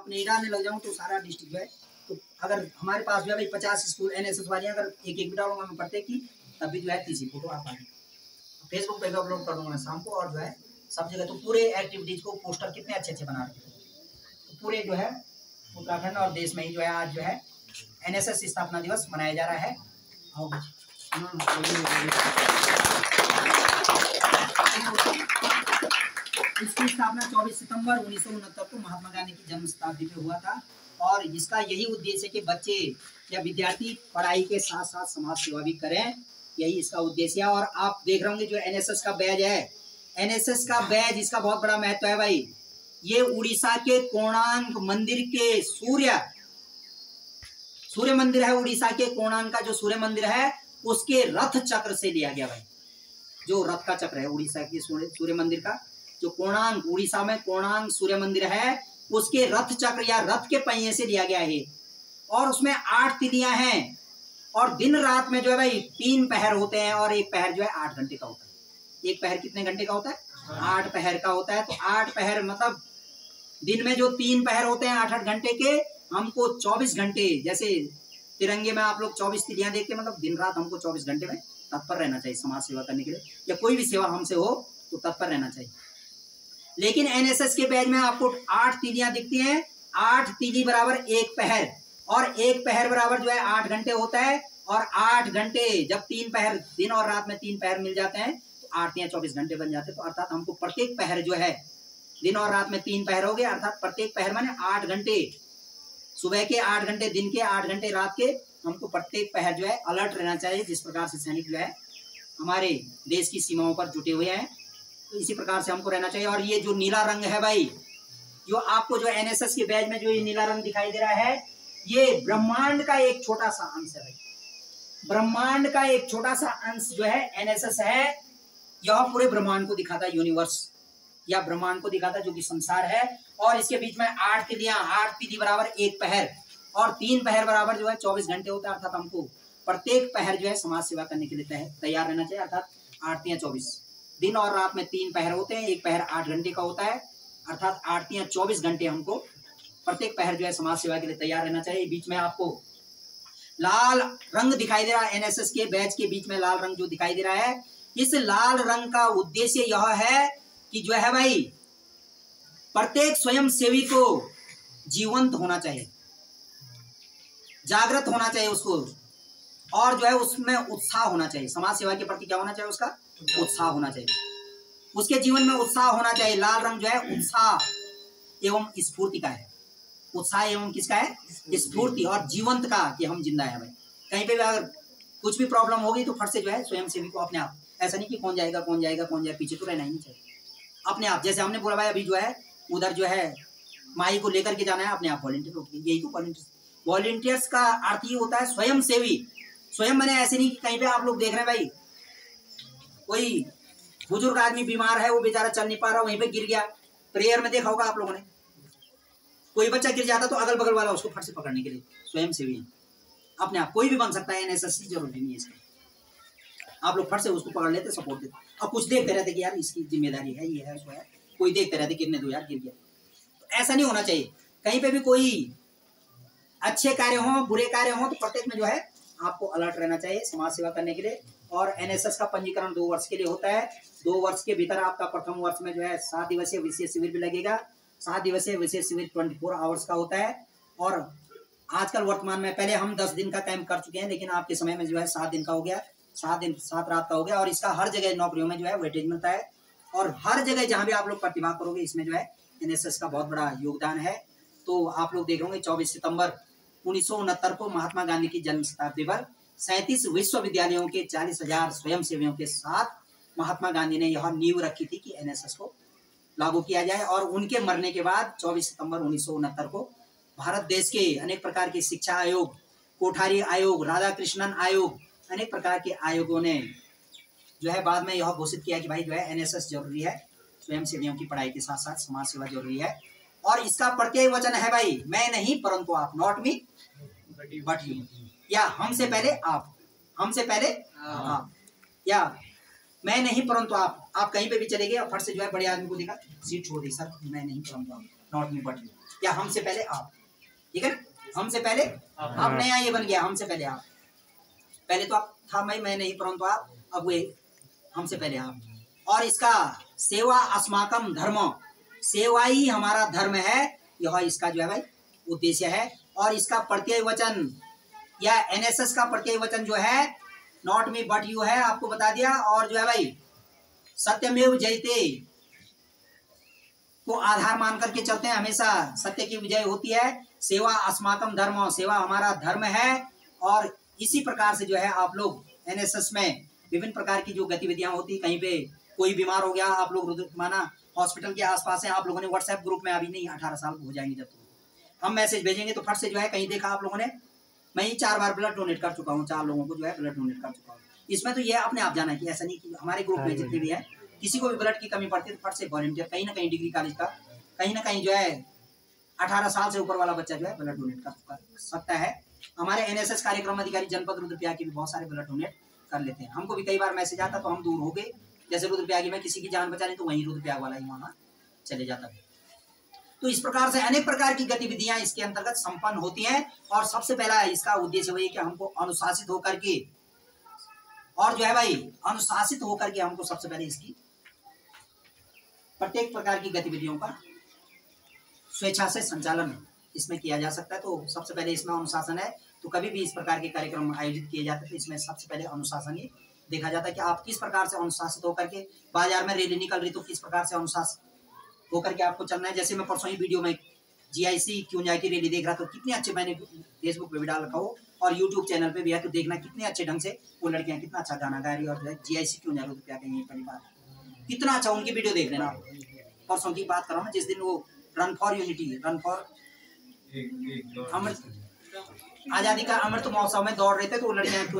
अपने ईरान में लग जाऊँ तो सारा डिस्ट्रिक्ट है तो अगर हमारे पास जो है भाई पचास स्कूल एन एस एस वाली अगर एक एक डालूँगा मैं प्रत्येक की तब भी जो है तीसरी फ़ोटो आप पाएँगे। फेसबुक पे भी अपलोड कर दूँगा मैं शाम को और जो है सब जगह तो पूरे एक्टिविटीज़ को पोस्टर कितने अच्छे अच्छे बना रहे तो पूरे जो है उत्तराखंड और देश में ही जो है आज जो है एन एस एस स्थापना दिवस मनाया जा रहा है। और इसकी स्थापना 24 सितंबर उन्नीस को महात्मा गांधी की जन्म शताब्दी पे हुआ था और इसका यही उद्देश्य है कि बच्चे या विद्यार्थी पढ़ाई के साथ साथ समाज सेवा भी करें, यही इसका उद्देश्य है। और आप देख रहे होंगे जो एनएसएस का बैज है एनएसएस का बैज इसका बहुत बड़ा महत्व है भाई। ये उड़ीसा के कोणांक मंदिर के सूर्य सूर्य मंदिर है उड़ीसा के कोणांक का जो सूर्य मंदिर है, उसके रथ चक्र से लिया गया भाई। जो रथ का चक्र है उड़ीसा के सूर्य मंदिर का। जो कोणांक उड़ीसा में कोणांग सूर्य मंदिर है, उसके रथ चक्र या रथ के पहिए से लिया गया है। और उसमें आठ तिथियाँ हैं। और दिन रात में जो है भाई, तीन पहर होते हैं और एक पहर जो है आठ घंटे का होता है। एक पहर कितने घंटे का होता है? आठ पहर का होता है। तो आठ पहर मतलब दिन में जो तीन पहर होते हैं आठ आठ घंटे के, हमको चौबीस घंटे, जैसे तिरंगे में आप लोग चौबीस तिथियाँ देखते मतलब दिन रात हमको चौबीस घंटे में तत्पर रहना चाहिए समाज सेवा करने के लिए। या कोई भी सेवा हमसे हो तो तत्पर रहना चाहिए। लेकिन एनएसएस के बैच में आपको आठ तीलियाँ दिखती हैं। आठ तीली बराबर एक पहर। और एक पहर बराबर जो है आठ घंटे होता है। और आठ घंटे जब तीन पहर, दिन और रात में तीन पहर मिल जाते हैं तो आठ या चौबीस घंटे बन जाते हैं। तो अर्थात हमको प्रत्येक पहर जो है, दिन और रात में तीन पहर हो गए। अर्थात प्रत्येक पहर माने आठ घंटे। सुबह के आठ घंटे, दिन के आठ घंटे, रात के, हमको प्रत्येक पहर जो है अलर्ट रहना चाहिए, जिस प्रकार से सैनिक जो है, हमारे देश की सीमाओं पर जुटे हुए हैं। तो इसी प्रकार से हमको रहना चाहिए। और ये जो नीला रंग है भाई, जो आपको जो एनएसएस के बैच में जो ये नीला रंग दिखाई दे रहा है, ये ब्रह्मांड का एक छोटा सा अंश है भाई। ब्रह्मांड का एक छोटा सा अंश जो है एनएसएस है, यह पूरे ब्रह्मांड को दिखाता है यूनिवर्स या ब्रह्मांड को दिखाता जो कि संसार है। और इसके बीच में आठ तिथियाँ, आठ तिथि बराबर एक पहर। और तीन पहर बराबर जो है, चौबीस घंटे होता है, अर्थात हमको प्रत्येक पहर जो है, समाज सेवा करने के लिए तैयार रहना चाहिए, अर्थात आठ चौबीस। दिन और रात में तीन पहर होते हैं। एक पहर आठ घंटे का होता है। अर्थात आठ या चौबीस घंटे हमको प्रत्येक पहर जो है समाज सेवा के लिए तैयार रहना चाहिए। बीच में आपको लाल रंग दिखाई दे रहा है एनएसएस के बैच के बीच में लाल रंग जो दिखाई दे रहा है। इस लाल रंग का उद्देश्य यह है कि जो है भाई, प्रत्येक स्वयं सेवी को जीवंत होना चाहिए। जागृत होना चाहिए उसको। और जो है उसमें उत्साह होना चाहिए। समाज सेवा के प्रति क्या होना चाहिए उसका? उत्साह होना चाहिए। उसके जीवन में उत्साह होना चाहिए। लाल रंग जो है उत्साह एवं स्फूर्ति का है। उत्साह एवं किसका है? स्फूर्ति और जीवंत का कि हम ज़िंदा है भाई। कहीं पे भी अगर कुछ भी प्रॉब्लम होगी तो फट से जो है स्वयं सेवी को अपने आप। ऐसा नहीं कि कौन जाएगा कौन जाएगा कौन जाएगा पीछे तो रहना ही चाहिए। अपने आप, जैसे हमने बोला भाई अभी जो है, उधर जो है माई को लेकर के जाना है, अपने आप वॉलेंटियर यही तो वॉलेंटियर्स वॉलेंटियर्स का अर्थ ही होता है स्वयं सेवी स्वयं मैंने ऐसे नहीं कि कहीं पे आप लोग देख रहे हैं भाई। कोई बुज़ुर्ग आदमी बीमार है, वो बेचारा चल नहीं पा रहा, वहीं पे गिर गया। प्रेयर में देखा होगा आप लोगों ने। कोई बच्चा गिर जाता तो अगल बगल वाला उसको फट से पकड़ने के लिए। स्वयं सेवी अपने आप कोई भी बन सकता है एनएसएस ज़रूरी नहीं है आप लोग फट से उसको पकड़ लेते, सपोर्ट देते। और कुछ देखते रहते कि यार इसकी ज़िम्मेदारी है, ये है उसको है। कोई देखते रहते गिरने दो यार गिर गया। तो ऐसा नहीं होना चाहिए। कहीं पे भी कोई अच्छे कार्य हो, बुरे कार्य हो तो प्रत्येक में जो है आपको अलर्ट रहना चाहिए समाज सेवा करने के लिए। और एनएसएस का पंजीकरण दो वर्ष के लिए होता है। दो वर्ष के भीतर आपका प्रथम वर्ष में जो है सात दिवसीय विशेष शिविर भी लगेगा। सात दिवसीय विशेष शिविर ट्वेंटी फोर आवर्स का होता है। और आजकल वर्तमान में पहले हम दस दिन का कैंप कर चुके हैं, लेकिन आपके समय में जो है सात दिन का हो गया। सात दिन, सात रात का हो गया और इसका हर जगह नौकरियों में जो है वेटेज मिलता है। और हर जगह जहाँ भी आप लोग प्रतिभा करोगे, इसमें जो है एनएसएस का बहुत बड़ा योगदान है। तो आप लोग देख होंगे, चौबीस सितंबर उन्नीस सौ उनहत्तर को महात्मा गांधी की जन्म शताब्दी पर सैतीस विश्वविद्यालयों के चालीस हज़ार स्वयं सेवियों के साथ महात्मा गांधी ने यह नींव रखी थी कि एनएसएस को लागू किया जाए और उनके मरने के बाद 24 सितंबर उन्नीस सौ उनहत्तर को भारत देश के अनेक प्रकार के शिक्षा आयोग, कोठारी आयोग राधा कृष्णन आयोग, अनेक प्रकार के आयोगों ने जो है बाद में यह घोषित किया कि भाई जो है एनएसएस ज़रूरी है स्वयं सेवियों की पढ़ाई के साथ साथ समाज सेवा ज़रूरी है। और इसका प्रत्यय वचन है भाई मैं नहीं परंतु आप नॉट मी बट यू या हमसे पहले आप हमसे पहले आप। या मैं नहीं परंतु आप आप कहीं पे भी चले गए और फट से जो है बड़े आदमी को देखा सीट छोड़ दी सर मैं नहीं परंतु आप नॉट मी बट यू या हमसे पहले आप। ठीक है? हमसे पहले आप। नया ये बन गया हमसे पहले आप। पहले तो आप था मैं मैं नहीं परंतु आप अब वे हमसे पहले आप। और इसका सेवा अस्माकम धर्म। सेवा ही हमारा धर्म है। यह इसका जो है भाई उद्देश्य है। और इसका प्रत्यय वचन, या एनएसएस का प्रत्यय वचन जो है नॉट मी बट यू है, आपको बता दिया। और जो है भाई, सत्यमेव जयते को आधार मान करके चलते हैं हमेशा। सत्य की विजय होती है। सेवा अस्माकम धर्म, सेवा हमारा धर्म है। और इसी प्रकार से जो है आप लोग एनएसएस में विभिन्न प्रकार की जो गतिविधियाँ होती, कहीं पे कोई बीमार हो गया, आप लोग रुद्रमाना हॉस्पिटल के आसपास है आप लोगों ने व्हाट्सएप ग्रुप में अभी नहीं अठारह साल हो जाएँगे जब तो हम मैसेज भेजेंगे तो फट से जो है कहीं देखा आप लोगों ने? मैं ही चार बार ब्लड डोनेट कर चुका हूँ चार लोगों को जो है ब्लड डोनेट कर चुका हूँ। इसमें तो ये अपने आप जाना है कि ऐसा नहीं कि हमारे ग्रुप में जितने भी है किसी को भी ब्लड की कमी पड़ती है तो फट से वॉलेंटियर कहीं ना कहीं डिग्री कॉलेज का कहीं ना कहीं जो है अठारह साल से ऊपर वाला बच्चा जो है ब्लड डोनेट कर सकता है। हमारे एनएसएस कार्यक्रम अधिकारी जनपद रुद्रप्रयाग के भी बहुत सारे ब्लड डोनेट कर लेते हैं। हमको भी कई बार मैसेज आता तो हम दूर हो गए। जैसे रुद्रप्रयागी में किसी की जान बचाने तो वहीं रुद्रप्रयाग वाला ही वहाँ चले जाता है। तो इस प्रकार से अनेक प्रकार की गतिविधियाँ इसके अंतर्गत संपन्न होती हैं, और सबसे पहला इसका उद्देश्य वही कि हमको अनुशासित होकर के, और जो है भाई, अनुशासित होकर के हमको सबसे पहले इसकी, प्रत्येक प्रकार की गतिविधियों का स्वेच्छा से संचालन इसमें किया जा सकता है। तो सबसे पहले इसमें अनुशासन है तो कभी भी इस प्रकार के कार्यक्रम आयोजित किए जाते हैं तो इसमें सबसे पहले अनुशासन ही देखा जाता है कि आप किस प्रकार से अनुशासित होकर के बाज़ार में रैली निकल रही तो किस प्रकार से अनुशासित होकर के आपको चलना है? जैसे मैं परसों ही वीडियो में जीआईसी क्यों जाए की रैली देख रहा तो कितने अच्छे मैंने फेसबुक पे भी डाल रखा हो और यूट्यूब चैनल पे भी है तो देखना कितने अच्छे ढंग से वो लड़कियाँ कितना अच्छा गाना गा रही है और जीआईसी क्यों जा रही क्या कहेंगे पहली बात। कितना अच्छा उनकी वीडियो देख लेना परसों की बात करो ना जिस दिन वो run for unity run for अमृत आज़ादी का अमृत महोत्सव में दौड़ रहे थे तो वो लड़कियाँ क्यों